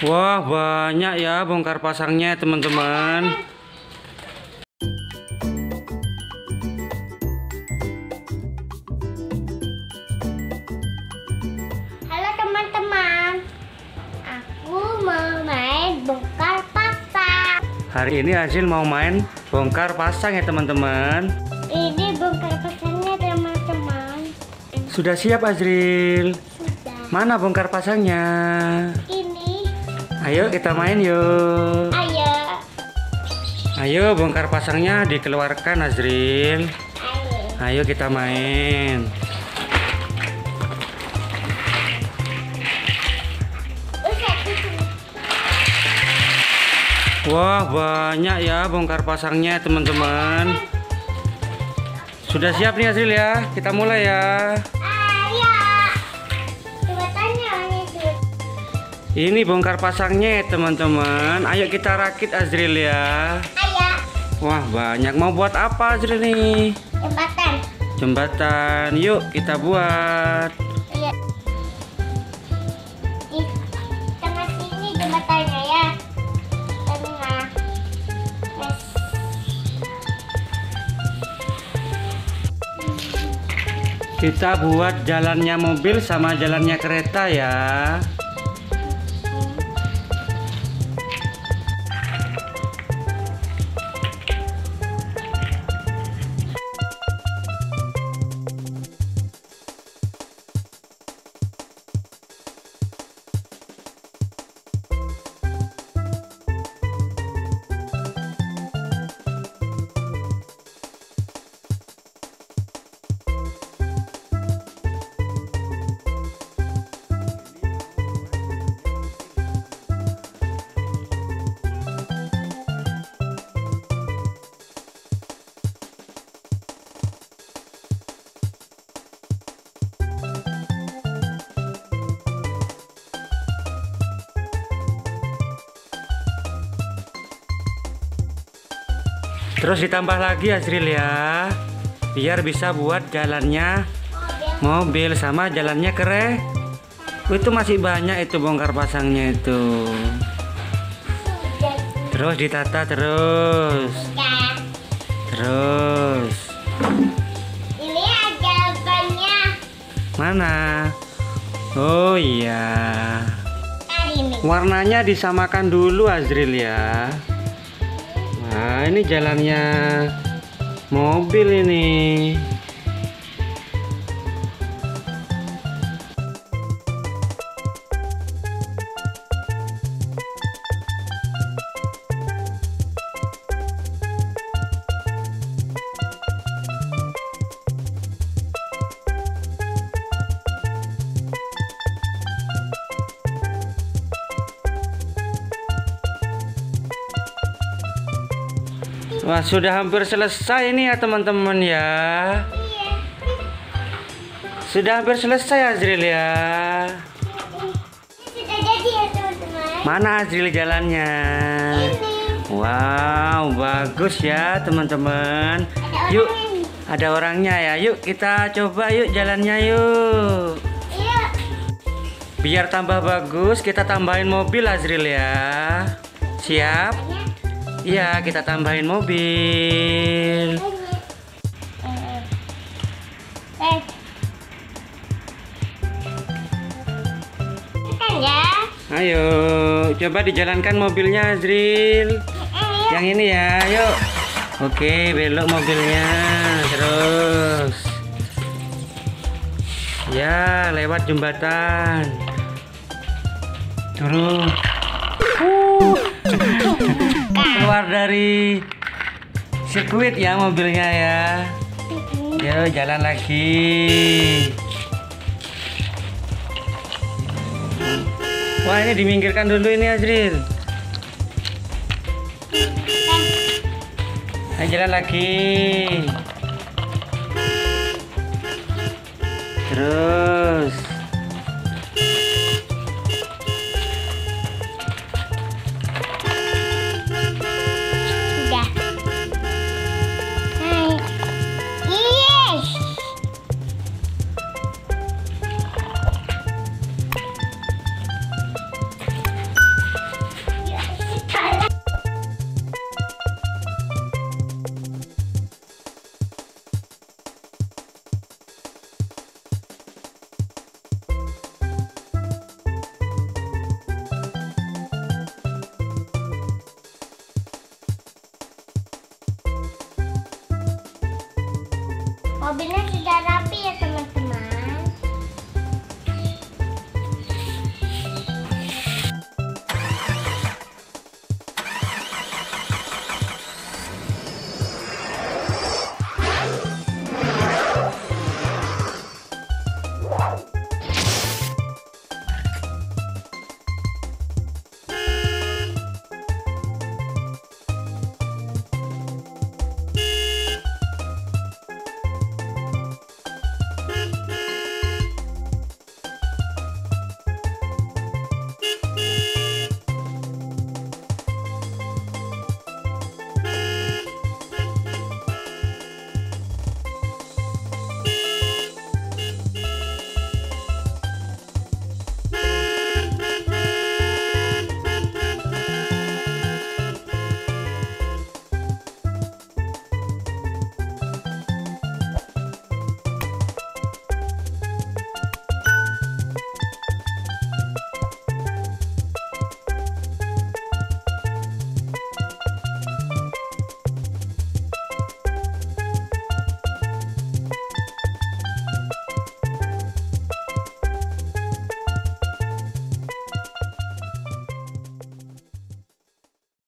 Wah, banyak ya bongkar pasangnya, teman-teman. Halo teman-teman, aku mau main bongkar pasang. Hari ini Azil mau main bongkar pasang ya, teman-teman. Ini bongkar pasangnya teman-teman. Sudah siap, Azril? Sudah. Mana bongkar pasangnya? Ayo kita main yuk. ayo, Ayo bongkar pasangnya dikeluarkan, Azril. ayo. Ayo kita main. Wah, banyak ya bongkar pasangnya, teman-teman. Sudah siap nih Azril ya? Kita mulai ya. Ini bongkar pasangnya, teman-teman. Ayo kita rakit Azril ya. Ayo, Wah, banyak. Mau buat apa Azril nih? jembatan. Jembatan. Yuk kita buat. Ayo. Di tengah sini jembatannya ya. Tengah. Yes. Kita buat jalannya mobil sama jalannya kereta ya. Terus ditambah lagi Azril ya. Biar bisa buat jalannya Mobil. mobil sama jalannya kere. Itu masih banyak itu bongkar pasangnya itu. Terus ditata terus. Terus. Ini ada banyak. Mana? Oh iya. Ini. Warnanya disamakan dulu Azril ya. Ini jalannya mobil ini. Wah, sudah hampir selesai ini ya teman-teman ya. Sudah hampir selesai Azril ya. Ini sudah jadi ya teman-teman. Mana Azril jalannya? Ini. Wow, bagus ya teman-teman. Yuk, ada orangnya ya. Yuk kita coba yuk jalannya yuk. Iya. Biar tambah bagus, kita tambahin mobil Azril ya. Siap? Iya, kita tambahin mobil. Ayo, coba dijalankan mobilnya Azril. Yang ini ya, yuk. Oke, belok mobilnya. Terus. Ya, lewat jembatan. Turun. Uh. Keluar dari sirkuit ya mobilnya ya. Yuk, jalan lagi. Wah, ini diminggirkan dulu ini Azril. Ayo jalan lagi. Terus. Mobilnya sudah rapi.